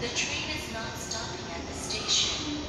The train is not stopping at the station.